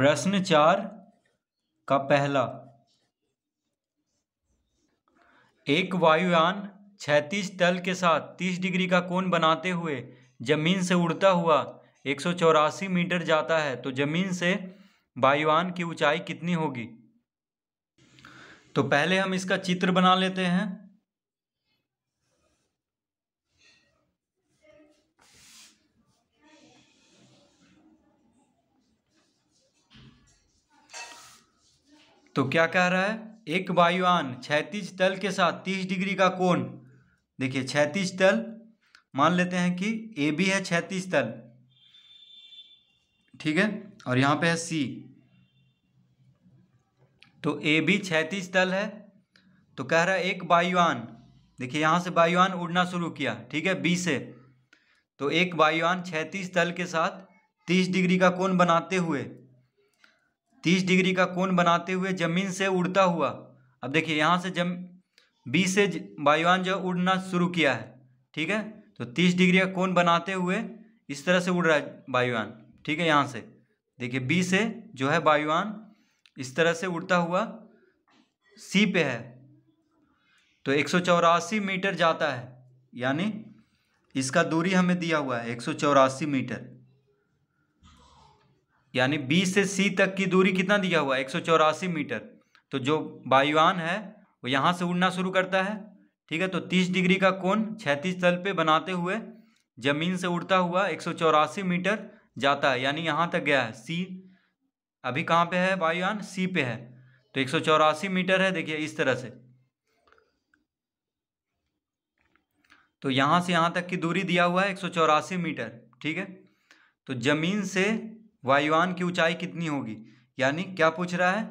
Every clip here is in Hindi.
प्रश्न चार का पहला। एक वायुयान छैतीस तल के साथ 30 डिग्री का कोण बनाते हुए ज़मीन से उड़ता हुआ एक सौ चौरासी मीटर जाता है तो ज़मीन से वायुयान की ऊंचाई कितनी होगी? तो पहले हम इसका चित्र बना लेते हैं। तो क्या कह रहा है? एक वायुयान क्षैतिज तल के साथ 30 डिग्री का कोण। देखिए, क्षैतिज तल, मान लेते हैं कि ए बी है क्षैतिज तल। ठीक है? और यहाँ पे है सी तो ए बी क्षैतिज तल है। तो कह रहा है एक वायुयान। देखिए, यहाँ से वायुयान उड़ना शुरू किया। ठीक है? बी से। तो एक वायुयान क्षैतिज तल के साथ 30 डिग्री का कोण बनाते हुए तीस डिग्री का कोण बनाते हुए ज़मीन से उड़ता हुआ। अब देखिए, यहाँ से जम, बी से वायुयान जो उड़ना शुरू किया है। ठीक है? तो तीस डिग्री का कोण बनाते हुए इस तरह से उड़ रहा है वायुयान। ठीक है, यहाँ से। देखिए, बी से जो है वायुयान, इस तरह से उड़ता हुआ सी पे है। तो एक सौ चौरासी मीटर जाता है। यानी इसका दूरी हमें दिया हुआ है, एक सौ चौरासी मीटर। यानी बी से सी तक की दूरी कितना दिया हुआ है? एक सौ चौरासी मीटर। तो जो वायुयान है, वो यहाँ से उड़ना शुरू करता है, ठीक है? तो 30 डिग्री का कोण क्षैतिज तल पे बनाते हुए ज़मीन से उड़ता हुआ एक सौ चौरासी मीटर जाता है। यानी यहाँ तक गया है। सी, अभी कहाँ पे है वायुयान? सी पे है। तो एक सौ चौरासी मीटर है, देखिए, इस तरह से। तो यहाँ से यहाँ तक की दूरी दिया हुआ है एक सौ चौरासी मीटर, ठीक है? तो ज़मीन से वायुयान की ऊंचाई कितनी होगी? यानी क्या पूछ रहा है?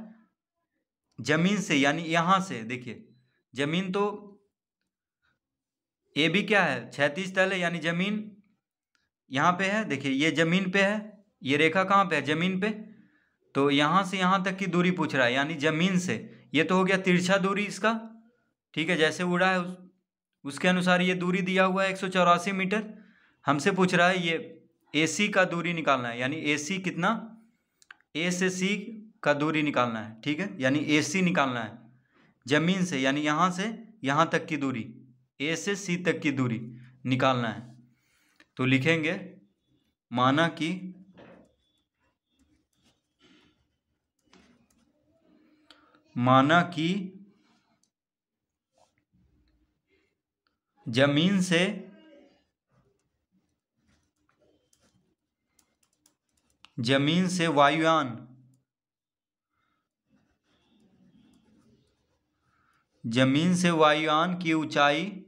ज़मीन से यानी यहाँ से देखिए। ज़मीन तो ए भी क्या है? छैतीस तल है यानी ज़मीन यहाँ पे है। देखिए ये ज़मीन पे है ये रेखा कहाँ पे है? ज़मीन पे। तो यहाँ से यहाँ तक की दूरी पूछ रहा है यानी ज़मीन से। ये तो हो गया तिरछा दूरी इसका। ठीक है जैसे उड़ा है उस, उसके अनुसार ये दूरी दिया हुआ है एक सौ चौरासी मीटर। हमसे पूछ रहा है ये ए सी का दूरी निकालना है, यानी ए सी कितना? ए से सी का दूरी निकालना है, ठीक है? यानी ए सी निकालना है, ज़मीन से, यानी यहाँ से यहाँ तक की दूरी, ए से सी तक की दूरी निकालना है। तो लिखेंगे माना कि माना कि ज़मीन से ज़मीन से वायुयान। ज़मीन से वायुयान की ऊंचाई।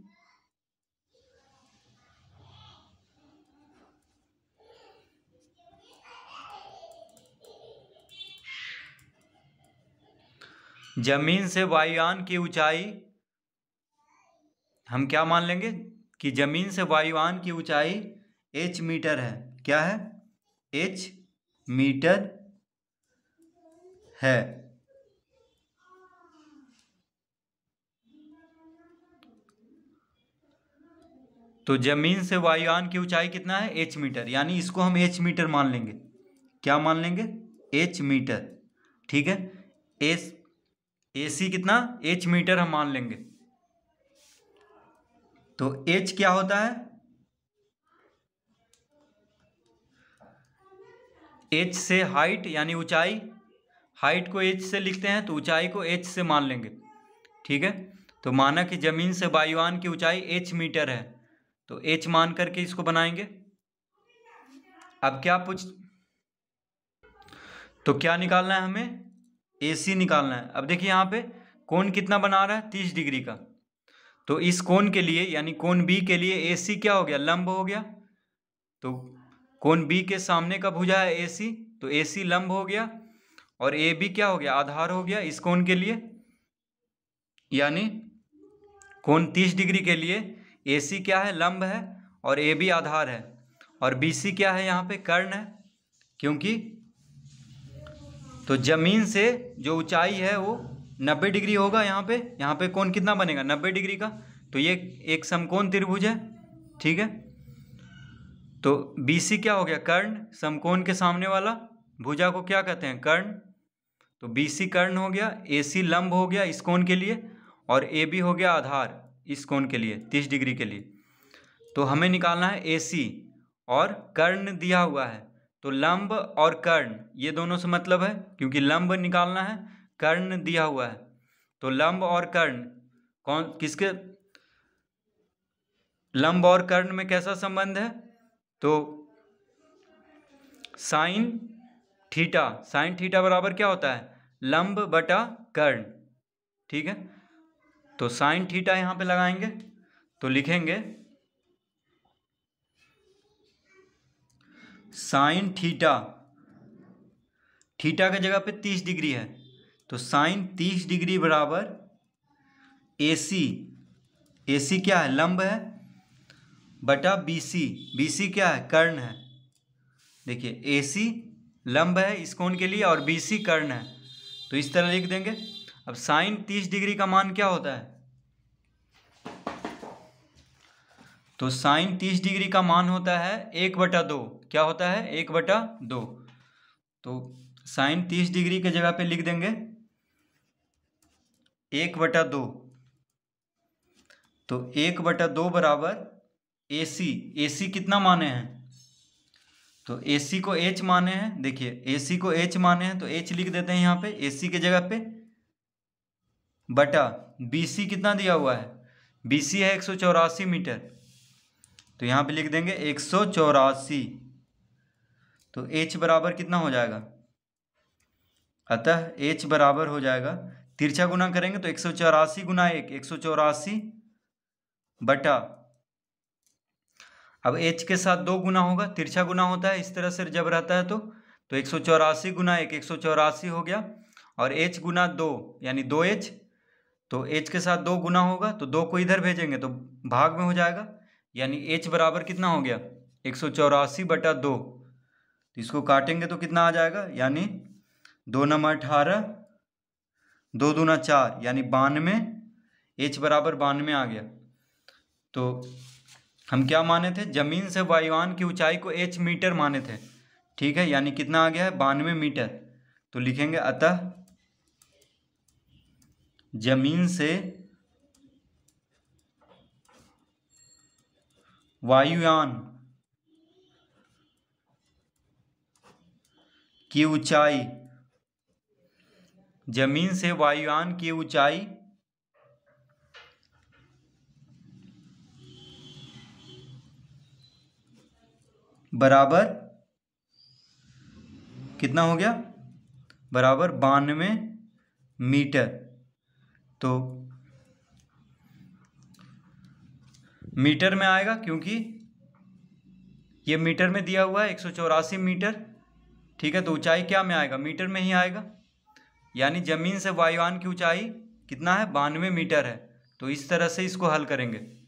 ज़मीन से वायुयान की ऊंचाई। हम क्या मान लेंगे कि ज़मीन से वायुयान की ऊंचाई एच मीटर है। क्या है? एच मीटर है। तो ज़मीन से वायुयान की ऊंचाई कितना है? H metre. यानी इसको हम एच मीटर मान लेंगे। क्या मान लेंगे? H metre. ठीक है? एस ए सी कितना? एच मीटर हम मान लेंगे। तो एच क्या होता है? एच से हाइट यानी ऊंचाई हाइट को एच से लिखते हैं तो ऊंचाई को एच से मान लेंगे। ठीक है? तो माना कि ज़मीन से वायुयान की ऊंचाई एच मीटर है। तो एच मान करके इसको बनाएँगे। अब क्या पूछ तो क्या निकालना है हमें? ए सी निकालना है। अब देखिए यहाँ पे कोण कितना बना रहा है? तीस डिग्री का। तो इस कोण के लिए यानी कोण बी के लिए ए सी क्या हो गया? लंब हो गया। तो कोण बी के सामने का भुजा है ए सी? तो ए सी लंब हो गया और ए बी क्या हो गया? आधार हो गया इस कोण के लिए। यानी कोण तीस डिग्री के लिए ए सी क्या है? लंब है और ए बी आधार है। और बी सी क्या है यहाँ पे? कर्ण है। क्योंकि तो ज़मीन से जो ऊंचाई है वो नब्बे डिग्री होगा यहाँ पे। यहाँ पे कोण कितना बनेगा? नब्बे डिग्री का। तो ये एक समकोण त्रिभुज है। ठीक है? तो बी सी क्या हो गया? कर्ण, समकोण के सामने वाला। भुजा को क्या कहते हैं? कर्ण। तो बी सी कर्ण हो गया ए सी लंब हो गया इस कोण के लिए और ए बी हो गया आधार इस कोण के लिए, तीस डिग्री के लिए। तो हमें निकालना है ए सी और कर्ण दिया हुआ है। तो लंब और कर्ण, ये दोनों से मतलब है क्योंकि लंब निकालना है, कर्ण दिया हुआ है। तो लंब और कर्ण, कौन, किसके? लंब और कर्ण में कैसा संबंध है? तो साइन थीटा साइन थीटा बराबर क्या होता है? लंब बटा कर्ण। ठीक है? तो साइन थीटा यहाँ पे लगाएँगे तो लिखेंगे साइन थीटा। थीटा के जगह पे तीस डिग्री है तो साइन तीस डिग्री बराबर ए सी। ए सी क्या है? लंब है बटा बी सी बी सी क्या है? कर्ण है। देखिए ए सी लंब है इस कोण के लिए और बी सी कर्ण है। तो इस तरह लिख देंगे। अब साइन तीस डिग्री का मान क्या होता है? तो साइन तीस डिग्री का मान होता है एक बटा दो। क्या होता है? एक बटा दो। तो साइन तीस डिग्री के जगह पे लिख देंगे। एक बटा दो। तो एक बटा दो बराबर ए सी ए सी कितना माने हैं? तो ए सी को एच माने हैं, देखिए ए सी को एच माने हैं तो एच लिख देते हैं यहाँ पे ए सी के जगह पे। बटा बी सी कितना दिया हुआ है? बी सी है एक सौ चौरासी मीटर। तो यहाँ पे लिख देंगे एक सौ चौरासी। तो एच बराबर कितना हो जाएगा? अतः एच बराबर हो जाएगा, तिरछा गुना करेंगे तो एक सौ चौरासी गुना एक एक सौ चौरासी बटा अब एच के साथ दो गुना होगा, तिरछा गुना होता है, इस तरह से जब रहता है तो तो एक सौ चौरासी गुना एक एक सौ चौरासी हो गया, और एच गुना दो, यानी दो एच तो एच के साथ दो गुना होगा तो दो को इधर भेजेंगे तो भाग में हो जाएगा, यानी एच बराबर कितना हो गया, एक सौ चौरासी बटा दो तो इसको काटेंगे तो कितना आ जाएगा, यानी दो नंबर अठारह, दो दूना चार, यानी बानवे एच बराबर बानवे आ गया तो हम क्या माने थे? ज़मीन से वायुयान की ऊंचाई को एच मीटर माने थे। ठीक है? यानी कितना आ गया है? बानवे मीटर। तो लिखेंगे अतः ज़मीन से वायुयान की ऊंचाई, ज़मीन से वायुयान की ऊंचाई बराबर कितना हो गया? बराबर बानवे मीटर। तो मीटर में आएगा क्योंकि ये मीटर में दिया हुआ है, एक सौ चौरासी मीटर। ठीक है तो ऊंचाई क्या में आएगा? मीटर में ही आएगा। यानी ज़मीन से वायुयान की ऊंचाई कितना है? बानवे मीटर है। तो इस तरह से इसको हल करेंगे।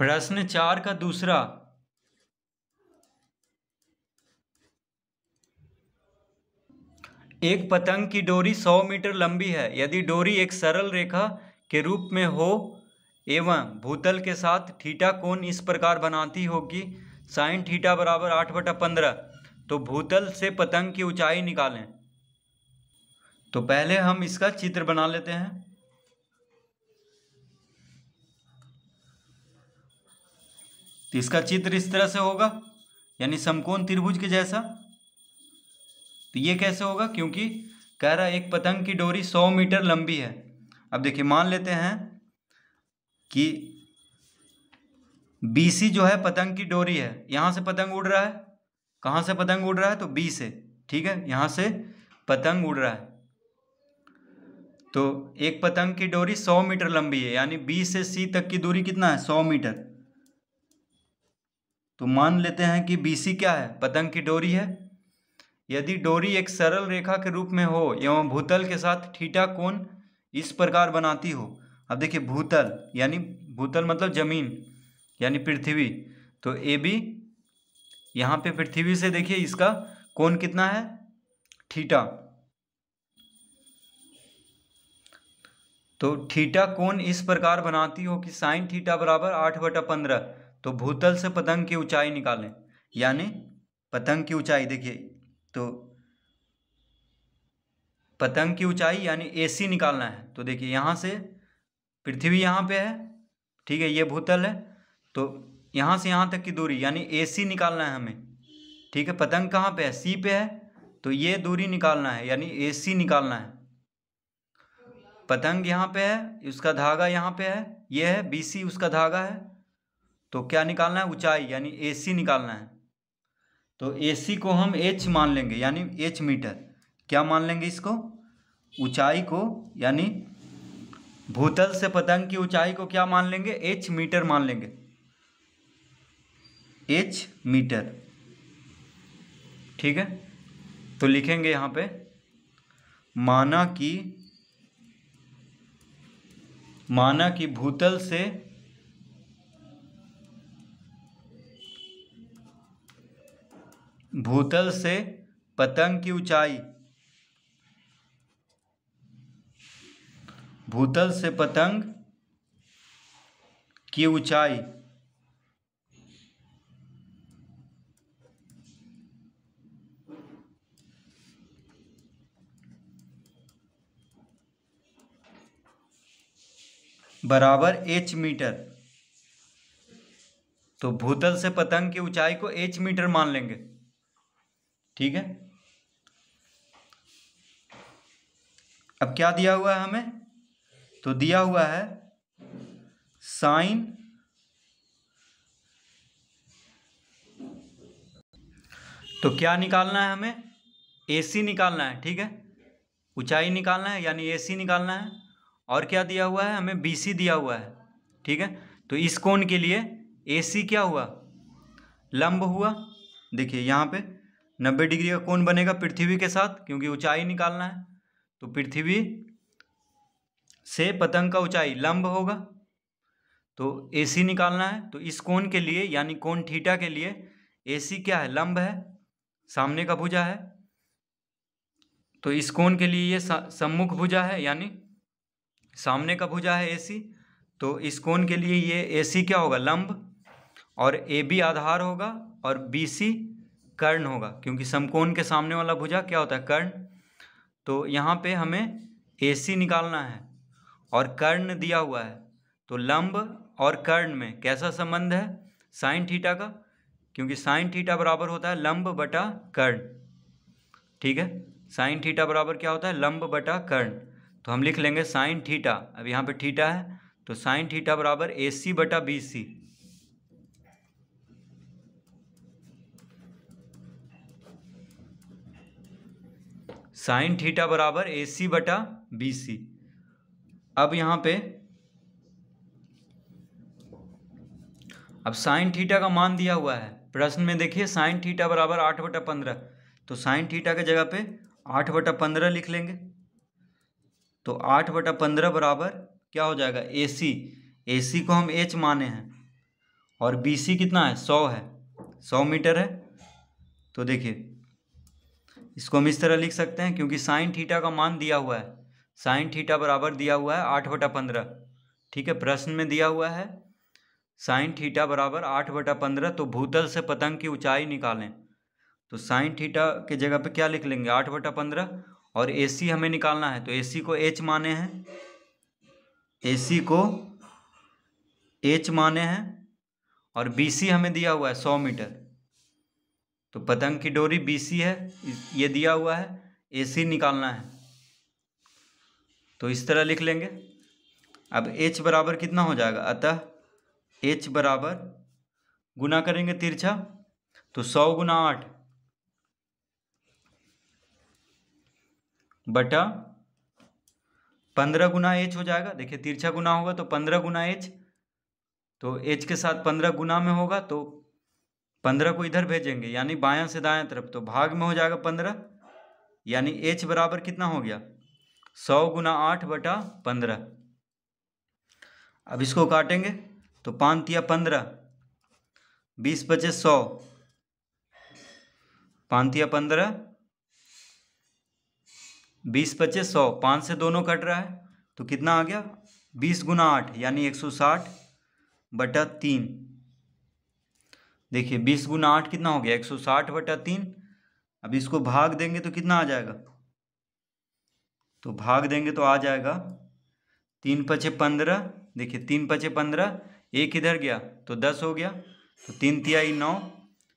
प्रश्न चार का दूसरा। एक पतंग की डोरी 100 मीटर लंबी है। यदि डोरी एक सरल रेखा के रूप में हो एवं भूतल के साथ, थीटा कोण इस प्रकार बनाती होगी? साइन थीटा बराबर आठ बटा पंद्रह। तो भूतल से पतंग की ऊंचाई निकालें। तो पहले हम इसका चित्र बना लेते हैं। तो इसका चित्र इस तरह से होगा, यानी समकोण त्रिभुज के जैसा। तो ये कैसे होगा? क्योंकि कह रहा एक पतंग की डोरी सौ मीटर लंबी है। अब देखिए, मान लेते हैं कि बी सी जो है पतंग की डोरी है। यहाँ से पतंग उड़ रहा है। कहाँ से पतंग उड़ रहा है? तो बी से। ठीक है? यहाँ से पतंग उड़ रहा है। तो एक पतंग की डोरी सौ मीटर लंबी है, यानी बी से सी तक की दूरी कितना है? सौ मीटर। तो मान लेते हैं कि बी सी क्या है? पतंग की डोरी है। यदि डोरी एक सरल रेखा के रूप में हो एवं भूतल के साथ ठीटा कोण इस प्रकार बनाती हो, अब देखिए भूतल, यानी भूतल मतलब ज़मीन, यानी पृथ्वी तो ए बी यहाँ पे पृथ्वी से देखिए इसका कोण कितना है? थीटा। तो थीटा कोण इस प्रकार बनाती हो कि साइन थीटा बराबर आठ बटा पंद्रह तो भूतल से पतंग की ऊंचाई निकालें। यानी पतंग की ऊंचाई देखिए तो पतंग की ऊंचाई यानी एसी निकालना है। तो देखिए यहाँ से पृथ्वी यहाँ पे है, ठीक है, ये भूतल है। तो यहाँ से यहाँ तक की दूरी यानी एसी निकालना है हमें, ठीक है। पतंग कहाँ पे है? सी पे है। तो ये दूरी निकालना है, यानी एसी निकालना है। पतंग यहाँ पे है, उसका धागा यहाँ पे है, ये है बीसी उसका धागा है। तो क्या निकालना है? ऊंचाई, यानी एसी निकालना है। तो एसी को हम एच मान लेंगे, यानी एच मीटर। क्या मान लेंगे इसको? ऊंचाई को, यानी भूतल से पतंग की ऊंचाई को क्या मान लेंगे? एच मीटर मान लेंगे। H meter. ठीक है? तो लिखेंगे यहाँ पे, माना कि माना कि भूतल से भूतल से पतंग की ऊंचाई। भूतल से पतंग की ऊंचाई। बराबर एच मीटर। तो भूतल से पतंग की ऊंचाई को एच मीटर मान लेंगे। ठीक है? अब क्या दिया हुआ है हमें? तो दिया हुआ है साइन तो क्या निकालना है हमें? एसी निकालना है, ठीक है? ऊंचाई निकालना है, यानी एसी निकालना है। और क्या दिया हुआ है? हमें बीसी दिया हुआ है, ठीक है? तो इस कोण के लिए एसी क्या हुआ? लंब हुआ। देखिए, यहाँ पे नब्बे डिग्री का कोण बनेगा पृथ्वी के साथ, क्योंकि ऊंचाई निकालना है तो पृथ्वी से पतंग का ऊंचाई लंब होगा तो एसी निकालना है तो इस कोण के लिए, यानी कोण थीटा के लिए एसी क्या है? लंब है, सामने का भुजा है तो इस कोण के लिए ये सम्मुख भुजा है, यानी सामने का भुजा है एसी तो इस कोण के लिए ये एसी क्या होगा? लंब, और ए बी आधार होगा, और बी सी कर्ण होगा, क्योंकि समकोण के सामने वाला भुजा क्या होता है? कर्ण। तो यहाँ पे हमें ए सी निकालना है और कर्ण दिया हुआ है। तो लंब और कर्ण में कैसा संबंध है? साइन थीटा का, क्योंकि साइन थीटा बराबर होता है लंब बटा कर्ण। ठीक है? साइन थीटा बराबर क्या होता है? लंब बटा कर्ण। तो हम लिख लेंगे साइन थीटा। अब यहाँ पे थीटा है तो साइन थीटा बराबर ए सी बटा बी सी साइन थीटा बराबर ए सी बटा बी सी अब यहाँ पे अब साइन थीटा का मान दिया हुआ है। प्रश्न में देखिए, साइन थीटा बराबर आठ बटा पंद्रह। तो साइन थीटा के जगह पे आठ बटा पंद्रह लिख लेंगे। तो आठ बटा पंद्रह बराबर क्या हो जाएगा? ए सी ए सी को हम एच माने हैं। और बी सी कितना है? सौ है। सौ मीटर है। तो देखिए इसको हम इस तरह लिख सकते हैं क्योंकि साइन थीटा का मान दिया हुआ है। साइन थीटा बराबर दिया हुआ है आठ बटा पंद्रह। ठीक है, प्रश्न में दिया हुआ है साइन थीटा बराबर आठ बटा पंद्रह तो भूतल से पतंग की ऊंचाई निकालें। तो साइन थीटा के जगह पे क्या लिख लेंगे? आठ बटा पंद्रह, और ए सी हमें निकालना है तो ए सी को एच माने हैं। ए सी को एच माने हैं, और बी सी हमें दिया हुआ है सौ मीटर। तो पतंग की डोरी बी सी है ये दिया हुआ है ए सी निकालना है। तो इस तरह लिख लेंगे। अब एच बराबर कितना हो जाएगा? अतः एच बराबर गुना करेंगे तिरछा तो सौ गुना आठ बटा पंद्रह गुना एच हो जाएगा। देखिए, तिरछा गुना होगा तो पंद्रह गुना एच तो एच के साथ पंद्रह गुना में होगा तो पंद्रह को इधर भेजेंगे, यानी बायां से दाएँ तरफ़ तो भाग में हो जाएगा पंद्रह, यानी एच बराबर कितना हो गया? सौ गुना आठ बटा पंद्रह। अब इसको काटेंगे तो पाँच तिया पंद्रह, बीस बचे सौ। पाँतिया पंद्रह, बीस पच्चीस सौ पाँच से दोनों कट रहा है तो कितना आ गया? बीस गुना आठ, यानी एक सौ साठ बटा तीन। देखिए, बीस गुना आठ कितना हो गया? एक सौ साठ बटा तीन। अब इसको भाग देंगे तो कितना आ जाएगा? तो भाग देंगे तो आ जाएगा तीन पचे पंद्रह। देखिए, तीन पचे पंद्रह, एक इधर गया तो दस हो गया। तो तीन तिहाई नौ,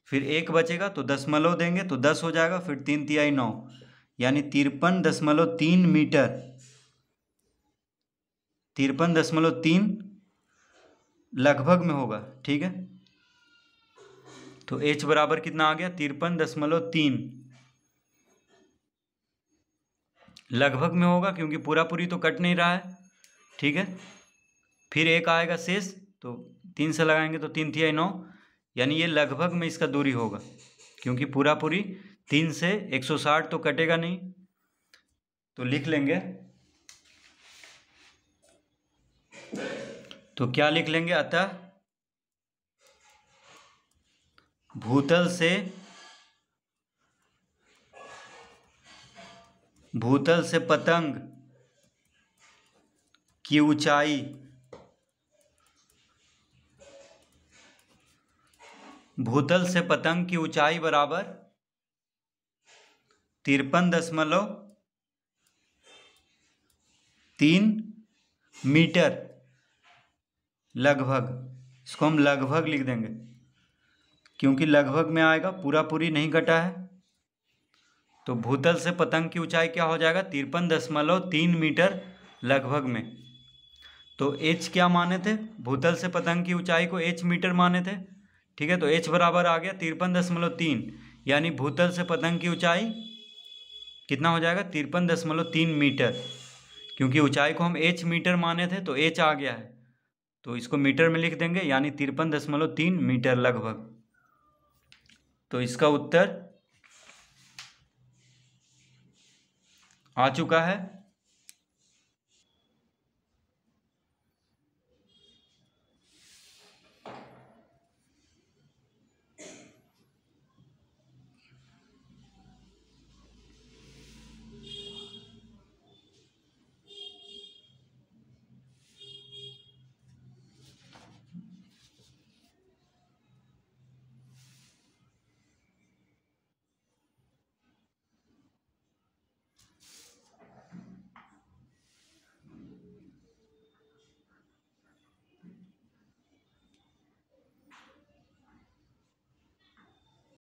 फिर एक बचेगा तो दशमलव देंगे तो दस हो जाएगा, फिर तीन तिहाई नौ। यानी तिरपन दशमलव तीन मीटर। तिरपन दशमलव तीन लगभग में होगा, ठीक है? तो एच बराबर कितना आ गया? तिरपन दशमलव तीन। लगभग में होगा, क्योंकि पूरा पूरी तो कट नहीं रहा है। ठीक है? फिर एक आएगा शेष तो तीन से लगाएँगे तो तीन तिहाई नौ। यानी ये लगभग में इसका दूरी होगा, क्योंकि पूरा पूरी तीन से एक सौ साठ तो कटेगा नहीं। तो लिख लेंगे। तो क्या लिख लेंगे? अतः भूतल से भूतल से पतंग की ऊंचाई, भूतल से पतंग की ऊंचाई बराबर तिरपन दशमलव तीन मीटर, लगभग, इसको हम लगभग लिख देंगे। क्योंकि लगभग में आएगा, पूरा पूरी नहीं कटा है। तो भूतल से पतंग की ऊंचाई क्या हो जाएगा? तिरपन दशमलव तीन मीटर लगभग में। तो एच क्या माने थे? भूतल से पतंग की ऊंचाई को एच मीटर माने थे। ठीक है तो एच बराबर आ गया तिरपन दशमलव तीन। यानी भूतल से पतंग की ऊंचाई कितना हो जाएगा? तिरपन दशमलव तीन मीटर। क्योंकि ऊंचाई को हम एच मीटर माने थे तो एच आ गया है। तो इसको मीटर में लिख देंगे, यानी तिरपन दशमलव तीन मीटर लगभग। तो इसका उत्तर आ चुका है।